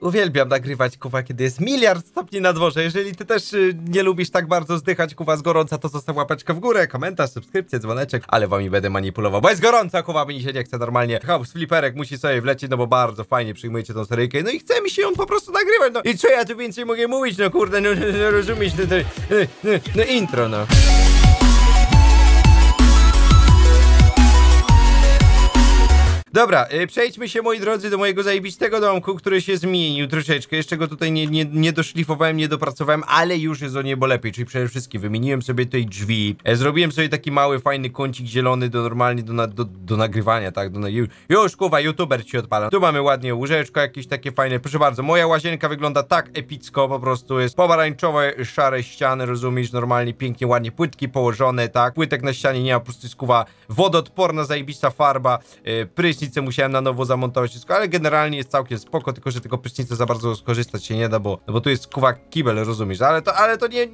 Uwielbiam nagrywać, kuwa, kiedy jest miliard stopni na dworze. Jeżeli ty też y, nie lubisz tak bardzo zdychać, kuwa, z gorąca, to zostaw łapeczkę w górę, komentarz, subskrypcję, dzwoneczek, ale wami będę manipulował, bo jest gorąca, kuwa, mi się nie chce normalnie. House fliperek musi sobie wlecieć, no bo bardzo fajnie przyjmujecie tą seryjkę, no i chce mi się ją po prostu nagrywać, no. I co ja tu więcej mogę mówić, no kurde, no, no, no rozumiesz, no, no, no, no intro, no. Dobra, y, przejdźmy się moi drodzy do mojego zajebistego domku, który się zmienił troszeczkę. Jeszcze go tutaj nie, nie, nie doszlifowałem, nie dopracowałem, ale już jest o niebo lepiej. Czyli przede wszystkim wymieniłem sobie tutaj drzwi. E, zrobiłem sobie taki mały, fajny kącik zielony do normalnie do, na, do, do nagrywania, tak? Do, na- ju- już, kuwa, youtuber ci odpalam. Tu mamy ładnie łóżeczko jakieś takie fajne. Proszę bardzo, moja łazienka wygląda tak epicko, po prostu jest pomarańczowe, szare ściany, rozumiesz? Normalnie, pięknie, ładnie, płytki położone, tak? Płytek na ścianie nie ma, po prostu jest kuwa wodoodporna, zajebista farba, e, prysznicę musiałem na nowo zamontować wszystko, ale generalnie jest całkiem spoko, tylko że tylko prysznicę za bardzo skorzystać się nie da, bo, no bo tu jest kuwa kibel, rozumiesz? Ale to, ale to nie,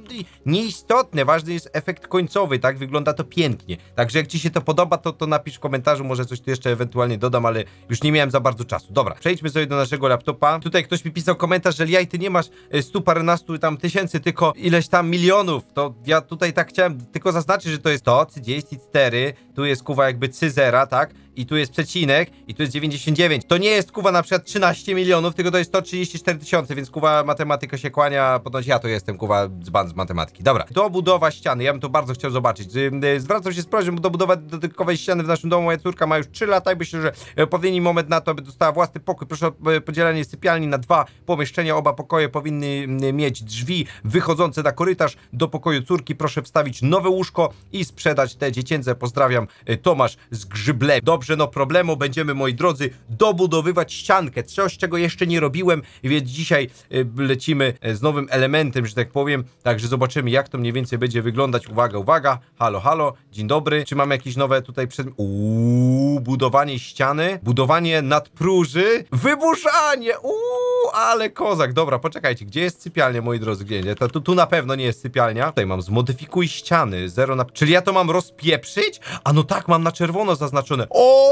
nieistotne, ważny jest efekt końcowy, tak? Wygląda to pięknie. Także jak ci się to podoba, to, to napisz w komentarzu, może coś tu jeszcze ewentualnie dodam, ale już nie miałem za bardzo czasu. Dobra, przejdźmy sobie do naszego laptopa. Tutaj ktoś mi pisał komentarz, że jaj, ty nie masz e, stu paręnastu tam tysięcy, tylko ileś tam milionów. To ja tutaj tak chciałem tylko zaznaczyć, że to jest to, 34, tu jest kuwa jakby cyzera, tak? I tu jest przecinek, i tu jest 99. To nie jest kuwa na przykład 13 milionów, tylko to jest 134 tysiące, więc kuwa matematyka się kłania, ponoć ja to jestem kuwa dzban z matematyki. Dobra, dobudowa ściany, ja bym to bardzo chciał zobaczyć. Y, Zwracam się z prośbą do budowy dodatkowej ściany w naszym domu. Moja córka ma już 3 lata i myślę, że e, odpowiedni moment na to, aby dostała własny pokój. Proszę o e, podzielenie sypialni na dwa pomieszczenia. Oba pokoje powinny mieć drzwi wychodzące na korytarz do pokoju córki. Proszę wstawić nowe łóżko i sprzedać te dziecięce. Pozdrawiam, e, Tomasz z Grzyble. Dobrze, no problemu. Będziemy, moi drodzy, dobudowywać ściankę. Coś, czego jeszcze nie robiłem, więc dzisiaj e, lecimy e, z nowym elementem, że tak powiem. Także zobaczymy, jak to mniej więcej będzie wyglądać. Uwaga, uwaga. Halo, halo. Dzień dobry. Czy mamy jakieś nowe tutaj przed... Uuu, budowanie ściany, budowanie nadpróży, wyburzanie. Uuu, ale kozak. Dobra, poczekajcie. Gdzie jest sypialnia, moi drodzy? Gdzie? nie? To, tu, tu na pewno nie jest sypialnia. Tutaj mam zmodyfikuj ściany. Zero na... Czyli ja to mam rozpieprzyć? A no tak, mam na czerwono zaznaczone. O,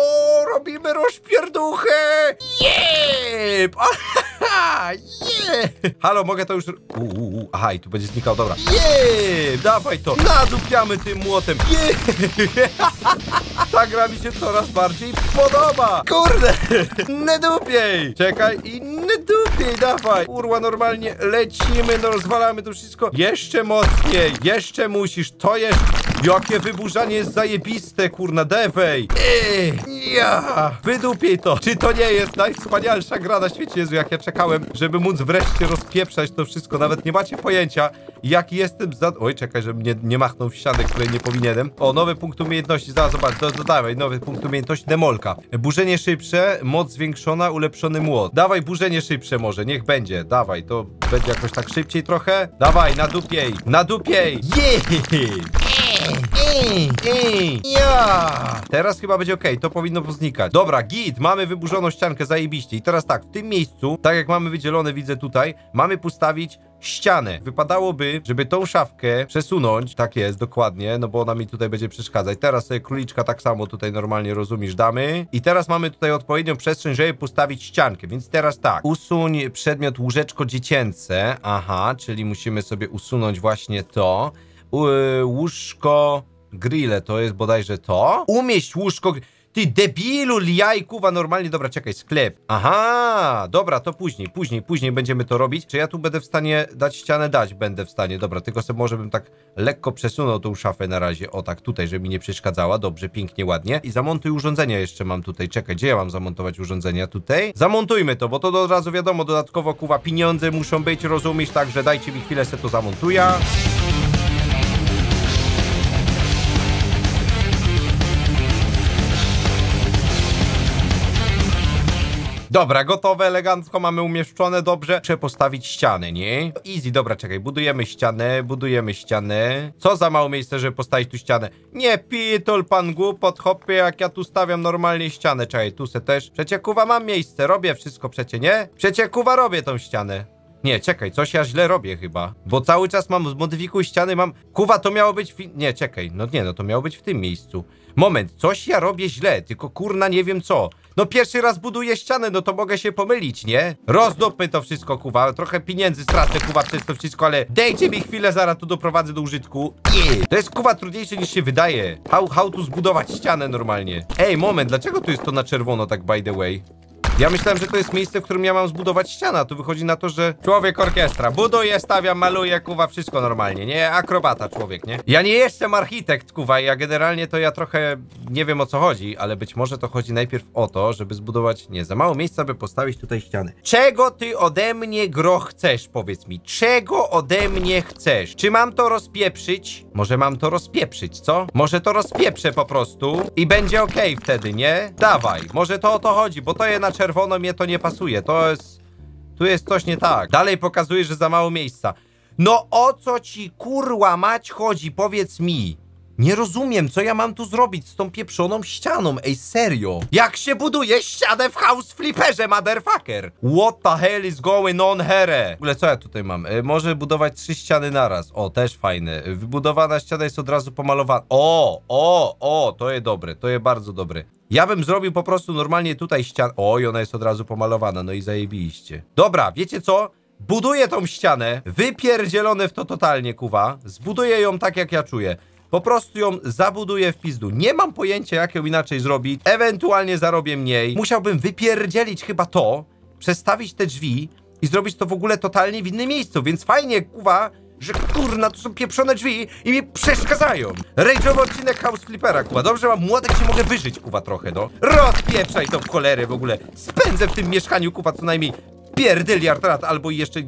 robimy rozpierduchę! Jeb! Aha, jeb! Halo, mogę to już... Uuu, aha, i tu będzie znikał, dobra. Jeb! Dawaj to! Nadupiamy tym młotem! Jeb! Ta gra mi się coraz bardziej podoba! Kurde! Nedupiej! Czekaj i nedupiej, dawaj! Kurwa, normalnie lecimy, no rozwalamy to wszystko. Jeszcze mocniej, jeszcze musisz, to jest... Jakie wyburzanie jest zajebiste, kurna, dewej! Ej, ja! Wydupiej to! Czy to nie jest najwspanialsza gra na świecie? Jezu, jak ja czekałem, żeby móc wreszcie rozpieprzać to wszystko. Nawet nie macie pojęcia, jak jestem za... Oj, czekaj, żebym nie, nie machnął w ścianę, której nie powinienem. O, nowy punkt umiejętności, zaraz zobacz, do, dodawaj, nowy punkt umiejętności, demolka. Burzenie szybsze, moc zwiększona, ulepszony młot. Dawaj burzenie szybsze może, niech będzie, dawaj, to będzie jakoś tak szybciej trochę. Dawaj, nadupiej, nadupiej! Jej! Ej, ej, Ja! Teraz chyba będzie ok, to powinno poznikać. Dobra, git, mamy wyburzoną ściankę, zajebiście. I teraz tak, w tym miejscu, tak jak mamy wydzielone, widzę tutaj, mamy postawić ścianę. Wypadałoby, żeby tą szafkę przesunąć, tak jest, dokładnie, no bo ona mi tutaj będzie przeszkadzać. Teraz sobie króliczka tak samo tutaj normalnie rozumiesz, damy. I teraz mamy tutaj odpowiednią przestrzeń, żeby postawić ściankę, więc teraz tak, usuń przedmiot łóżeczko dziecięce, aha, czyli musimy sobie usunąć właśnie to. U, łóżko grille, to jest bodajże to? Umieść łóżko... Ty debilu, jajkuwa, normalnie, dobra, czekaj, sklep. Aha, dobra, to później, później, później będziemy to robić. Czy ja tu będę w stanie dać ścianę? Dać będę w stanie, dobra, tylko sobie może bym tak lekko przesunął tą szafę na razie, o tak, tutaj, żeby mi nie przeszkadzała, dobrze, pięknie, ładnie. I zamontuj urządzenia jeszcze mam tutaj, czekaj, gdzie ja mam zamontować urządzenia? Tutaj? Zamontujmy to, bo to od razu wiadomo, dodatkowo, kuwa, pieniądze muszą być, rozumiesz, także dajcie mi chwilę, se to zamontuję. Dobra, gotowe, elegancko, mamy umieszczone, dobrze. Trzeba postawić ściany, nie? Easy, dobra, czekaj, budujemy ścianę, budujemy ścianę. Co za mało miejsce, żeby postawić tu ścianę? Nie, pitol, pan głupot, hopie, jak ja tu stawiam normalnie ścianę. Czekaj, tu se też. Przecie, kuwa, mam miejsce, robię wszystko przecie, nie? Przecie, kuwa, robię tą ścianę. Nie, czekaj, coś ja źle robię chyba. Bo cały czas mam zmodyfikuj ściany, mam... Kuwa, to miało być... Fi... Nie, czekaj, no nie, no to miało być w tym miejscu. Moment, coś ja robię źle, tylko kurna nie wiem co. No pierwszy raz buduję ścianę, no to mogę się pomylić, nie? Rozdupmy to wszystko, kuwa. Trochę pieniędzy stracę, kuwa, przez to wszystko, ale dajcie mi chwilę, zaraz tu doprowadzę do użytku. I to jest, kuwa, trudniejsze niż się wydaje. How, how tu zbudować ścianę normalnie. Ej, moment, dlaczego tu jest to na czerwono, tak by the way? Ja myślałem, że to jest miejsce, w którym ja mam zbudować ścianę, a tu wychodzi na to, że człowiek orkiestra. Buduje, stawia, maluje, kuwa, wszystko normalnie, nie? Akrobata człowiek, nie? Ja nie jestem architekt, kuwa, ja generalnie to ja trochę nie wiem o co chodzi, ale być może to chodzi najpierw o to, żeby zbudować, nie, za mało miejsca, by postawić tutaj ścianę. Czego ty ode mnie, gro, chcesz, powiedz mi? Czego ode mnie chcesz? Czy mam to rozpieprzyć? Może mam to rozpieprzyć, co? Może to rozpieprzę po prostu i będzie okej wtedy, nie? Dawaj, może to o to chodzi, bo to je na czerwono mnie to nie pasuje, to jest... Tu jest coś nie tak. Dalej pokazuje, że za mało miejsca. No o co ci kurła mać chodzi? Powiedz mi. Nie rozumiem, co ja mam tu zrobić z tą pieprzoną ścianą, ej serio. Jak się buduje ścianę w House Flipperze, motherfucker? What the hell is going on here? W ogóle co ja tutaj mam? E, może budować trzy ściany naraz. O, też fajne. E, Wybudowana ściana jest od razu pomalowana. O, o, o, to jest dobre, to jest bardzo dobre. Ja bym zrobił po prostu normalnie tutaj ścianę. Oj, ona jest od razu pomalowana, no i zajebiście. Dobra, wiecie co? Buduję tą ścianę, wypierdzielone w to totalnie, kuwa. Zbuduję ją tak, jak ja czuję. Po prostu ją zabuduję w pizdu. Nie mam pojęcia, jak ją inaczej zrobić. Ewentualnie zarobię mniej. Musiałbym wypierdzielić chyba to, przestawić te drzwi i zrobić to w ogóle totalnie w innym miejscu. Więc fajnie, kuwa, że kurna, to są pieprzone drzwi i mi przeszkadzają. Rage'owy odcinek House Flippera, kuwa. Dobrze mam młodek, się mogę wyżyć, kuwa, trochę, no. Rozpieprzaj to w cholery w ogóle. Spędzę w tym mieszkaniu, kuwa, co najmniej pierdyliard lat, albo jeszcze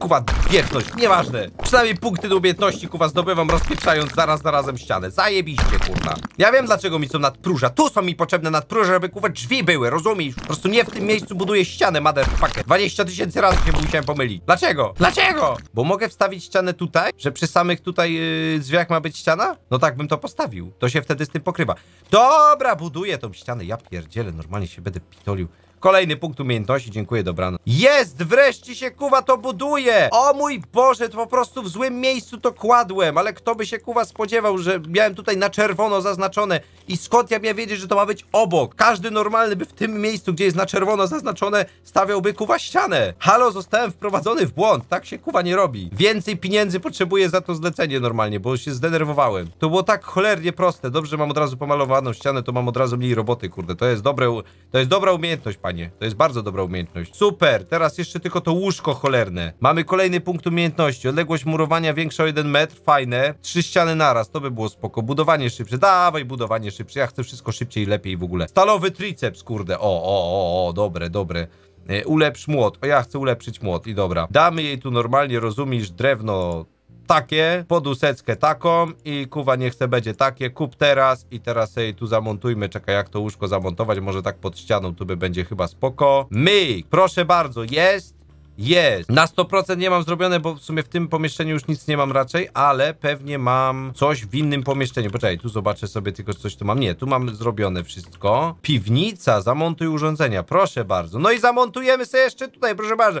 kuwa, umiejętność, nieważne. Przynajmniej punkty do umiejętności, kuwa, zdobywam rozpieprzając zaraz na razem ścianę. Zajebiście, kurwa. Ja wiem, dlaczego mi są nadpróża. Tu są mi potrzebne nadpróże, żeby, kuwa, drzwi były, rozumiesz? Po prostu nie w tym miejscu buduję ścianę, motherfucker. 20 tysięcy razy się musiałem pomylić. Dlaczego? Dlaczego? Bo mogę wstawić ścianę tutaj, że przy samych tutaj yy, drzwiach ma być ściana? No tak bym to postawił. To się wtedy z tym pokrywa. Dobra, buduję tą ścianę. Ja pierdzielę, normalnie się będę pitolił. Kolejny punkt umiejętności, dziękuję, dobranoc. Jest! Wreszcie się, kuwa, to buduje! O mój Boże, to po prostu w złym miejscu to kładłem, ale kto by się, kuwa, spodziewał, że miałem tutaj na czerwono zaznaczone i skąd ja miałem wiedzieć, że to ma być obok? Każdy normalny by w tym miejscu, gdzie jest na czerwono zaznaczone, stawiałby, kuwa, ścianę. Halo, zostałem wprowadzony w błąd, tak się, kuwa, nie robi. Więcej pieniędzy potrzebuję za to zlecenie normalnie, bo się zdenerwowałem. To było tak cholernie proste, dobrze mam od razu pomalowaną ścianę, to mam od razu mniej roboty, kurde, to jest dobre, to jest dobra umiejętność, panie. To jest bardzo dobra umiejętność. Super, teraz jeszcze tylko to łóżko cholerne. Mamy kolejny punkt umiejętności. Odległość murowania większa o 1 metr, fajne. Trzy ściany naraz, to by było spoko. Budowanie szybsze, dawaj budowanie szybsze. Ja chcę wszystko szybciej i lepiej w ogóle. Stalowy triceps, kurde. O, o, o, o, dobre, dobre. E, ulepsz młot. O, ja chcę ulepszyć młot i dobra. Damy jej tu normalnie, rozumiesz, drewno takie, poduseckę taką i kuwa niech se będzie takie, kup teraz i teraz sobie tu zamontujmy, czekaj jak to łóżko zamontować, może tak pod ścianą tu by będzie chyba spoko. Myk, proszę bardzo, jest, jest. Na 100% nie mam zrobione, bo w sumie w tym pomieszczeniu już nic nie mam raczej, ale pewnie mam coś w innym pomieszczeniu. Poczekaj, tu zobaczę sobie tylko, coś tu mam. Nie, tu mam zrobione wszystko. Piwnica, zamontuj urządzenia, proszę bardzo. No i zamontujemy sobie jeszcze tutaj, proszę bardzo.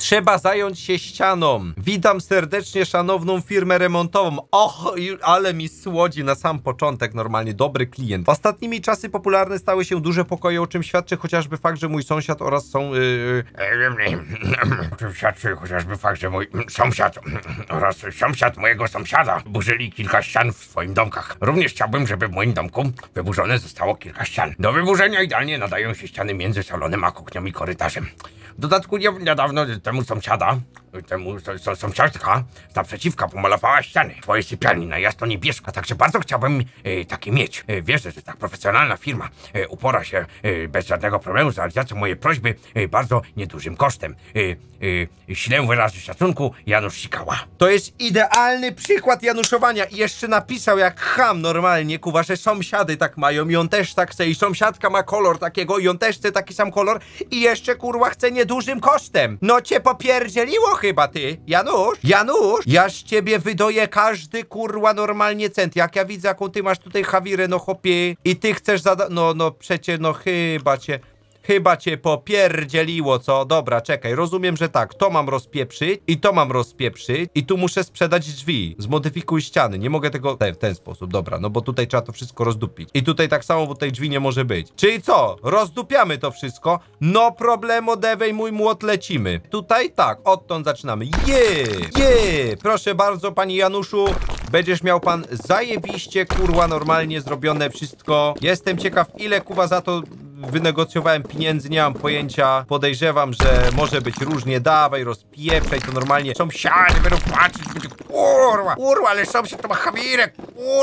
Trzeba zająć się ścianą. Witam serdecznie szanowną firmę remontową. Och, ale mi słodzi na sam początek normalnie dobry klient. Ostatnimi czasy popularne stały się duże pokoje, o czym świadczy chociażby fakt, że mój sąsiad oraz są... Yy, czym świadczy chociażby fakt, że mój sąsiad oraz sąsiad mojego sąsiada burzyli kilka ścian w swoim domkach. Również chciałbym, żeby w moim domku wyburzone zostało kilka ścian. Do wyburzenia idealnie nadają się ściany między salonem a kuchnią i korytarzem. W dodatku nie, niedawno temu sąsiada, temu so, sąsiadka naprzeciwka pomalowała ściany twojej sypialni na jasno niebiesko, także bardzo chciałbym e, takie mieć. E, wierzę, że tak profesjonalna firma e, upora się e, bez żadnego problemu z realizacją mojej prośby e, bardzo niedużym kosztem. E, e, ślę wyrazy szacunku Janusz Sikała. To jest idealny przykład januszowania i jeszcze napisał jak ham normalnie, kuwa, że sąsiady tak mają i on też tak chce i sąsiadka ma kolor takiego i on też chce taki sam kolor i jeszcze kurwa chce niedużym kosztem. No cię popierdzieliło chyba, ty, Janusz? Janusz? Ja z ciebie wydoję każdy, kurwa, normalnie cent. Jak ja widzę, jaką ty masz tutaj hawirę, no chopie, i ty chcesz zada... No, no, przecie, no chyba cię... Chyba cię popierdzieliło, co? Dobra, czekaj, rozumiem, że tak, to mam rozpieprzyć i to mam rozpieprzyć i tu muszę sprzedać drzwi. Zmodyfikuj ściany, nie mogę tego te, w ten sposób, dobra, no bo tutaj trzeba to wszystko rozdupić. I tutaj tak samo, bo tutaj drzwi nie może być. Czyli co? Rozdupiamy to wszystko? No problemo, dewej mój młot, lecimy. Tutaj tak, odtąd zaczynamy. Je, je, proszę bardzo, panie Januszu, Będziesz miał pan zajebiście, kurwa, normalnie zrobione wszystko. Jestem ciekaw, ile kuwa za to wynegocjowałem pieniędzy, nie mam pojęcia. Podejrzewam, że może być różnie. Dawaj, rozpieprzaj to normalnie. Sąsiady będą płacić, będzie kurwa, kurwa, ale sąsiad to ma kurwa.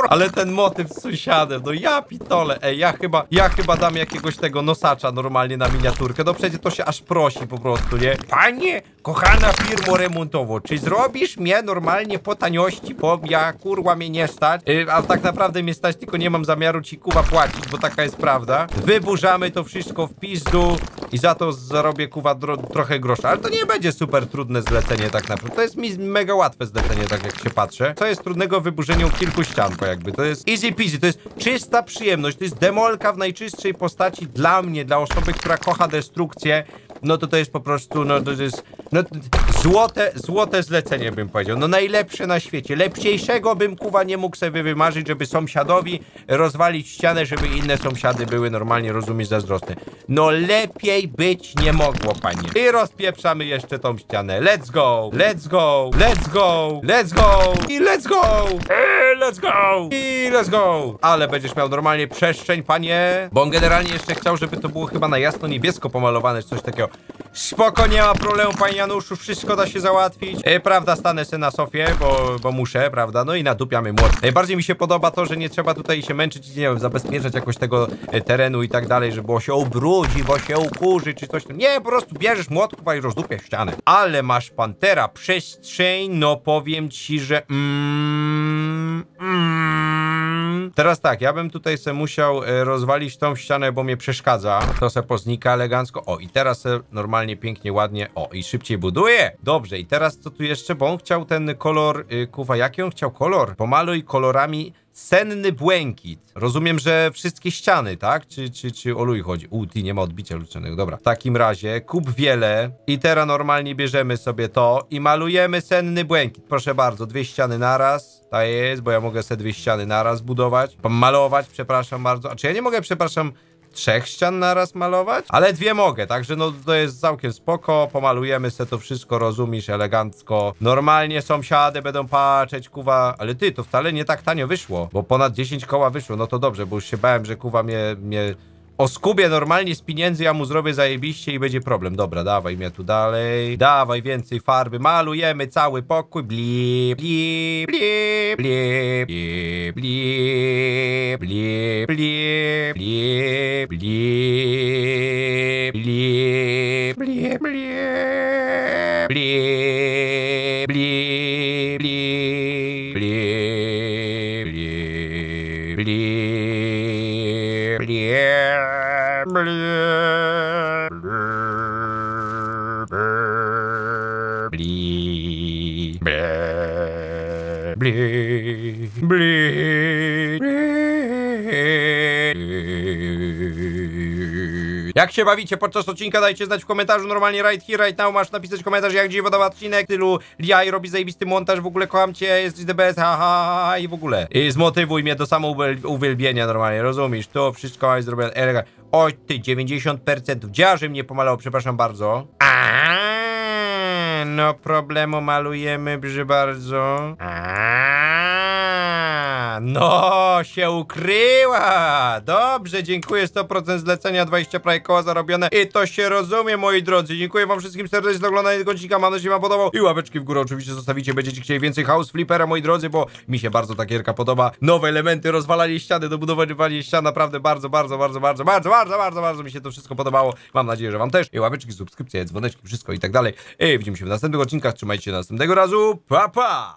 Ale ten motyw z sąsiadem, no ja pitole, ej, ja chyba, ja chyba dam jakiegoś tego nosacza normalnie na miniaturkę. No przecież to się aż prosi po prostu, nie? Panie, Kochana firmo remontowo, czy zrobisz mnie normalnie po taniości, bo ja kurwa mnie nie stać, yy, a tak naprawdę mnie stać, tylko nie mam zamiaru ci kuwa płacić, bo taka jest prawda. Wyburzamy to wszystko w pizdu i za to zarobię kuwa trochę grosza, ale to nie będzie super trudne zlecenie tak naprawdę. To jest mi mega łatwe zlecenie, tak jak się patrzę. Co jest trudnego wyburzeniu kilku ścian, bo jakby. To jest easy peasy, to jest czysta przyjemność, to jest demolka w najczystszej postaci dla mnie, dla osoby, która kocha destrukcję. No to to jest po prostu, no to jest, no złote, złote zlecenie bym powiedział, no najlepsze na świecie, lepsiejszego bym kuwa nie mógł sobie wymarzyć, żeby sąsiadowi rozwalić ścianę, żeby inne sąsiady były normalnie, rozumiesz, zazdrosne. No lepiej być nie mogło, panie. I rozpieprzamy jeszcze tą ścianę, let's go, let's go, let's go, let's go! I let's go, i let's go, i let's go. Ale będziesz miał normalnie przestrzeń, panie, bo on generalnie jeszcze chciał, żeby to było chyba na jasno niebiesko pomalowane, czy coś takiego. Spoko, nie ma problemu, panie Januszu, wszystko da się załatwić. E, prawda, stanę se na sofie, bo, bo muszę, prawda, no i nadupiamy młot. E, mi się podoba to, że nie trzeba tutaj się męczyć nie wiem, zabezpieczać jakoś tego e, terenu i tak dalej, żeby się ubrudzi, bo się ukurzy, czy coś tam. Nie, po prostu bierzesz młot, i rozdupiasz ścianę. Ale masz, pantera, przestrzeń, no powiem ci, że... Mm, mm. Teraz tak, ja bym tutaj se musiał e, rozwalić tą ścianę, bo mnie przeszkadza. To se poznika elegancko. O, i teraz se normalnie, pięknie, ładnie. O, i szybciej buduje. Dobrze, i teraz co tu jeszcze? Bo on chciał ten kolor, y, kuwa, jaki on chciał kolor? Pomaluj kolorami senny błękit. Rozumiem, że wszystkie ściany, tak? Czy, czy, czy o luj chodzi? U, ty, nie ma odbicia lustrzanego. Dobra. W takim razie kup wiele i teraz normalnie bierzemy sobie to i malujemy senny błękit. Proszę bardzo, dwie ściany naraz. Tak jest, bo ja mogę sobie dwie ściany naraz budować. Malować, przepraszam bardzo. A czy ja nie mogę, przepraszam, trzech ścian naraz malować? Ale dwie mogę, także no to jest całkiem spoko. Pomalujemy se to wszystko, rozumiesz, elegancko. Normalnie sąsiady będą patrzeć, kuwa. Ale ty, to wcale nie tak tanio wyszło, bo ponad 10 koła wyszło. No to dobrze, bo już się bałem, że kuwa mnie... mnie oskubie normalnie z pieniędzy, ja mu zrobię zajebiście i będzie problem. Dobra, dawaj mnie tu dalej. Dawaj więcej farby. Malujemy cały pokój. Bli, bli, bli, bli, bli, bli, bli, bli, bli, bli, bli, bli, bli, bli, Jak się bawicie podczas odcinka, dajcie znać w komentarzu. Normalnie right here, right now masz napisać komentarz, jak ci podoba odcinek. W stylu Liaj robi zajebisty montaż, w ogóle kocham cię, jesteś the best, ha, ha, ha i w ogóle. I zmotywuj mnie do samouwielbienia normalnie, rozumiesz? To wszystko jest zrobione elegancko. Oj ty, 90% dziarzy mnie pomalało, przepraszam bardzo. A, no problemu malujemy, proszę bardzo. A, no się ukryła. Dobrze, dziękuję, 100% zlecenia, 20 prawie koła zarobione i to się rozumie, moi drodzy. Dziękuję wam wszystkim serdecznie za oglądanie tego odcinka, mam nadzieję, że wam podobał i łapeczki w górę oczywiście zostawicie, będziecie chcieli więcej House Flippera, moi drodzy, bo mi się bardzo ta gierka podoba. Nowe elementy, rozwalanie ściany, dobudowanie ścian, naprawdę bardzo, bardzo, bardzo, bardzo, bardzo, bardzo, bardzo, bardzo mi się to wszystko podobało. Mam nadzieję, że wam też. I łapeczki, subskrypcje, dzwoneczki, wszystko i tak dalej. I widzimy się w następnych odcinkach, trzymajcie się następnego razu, pa pa!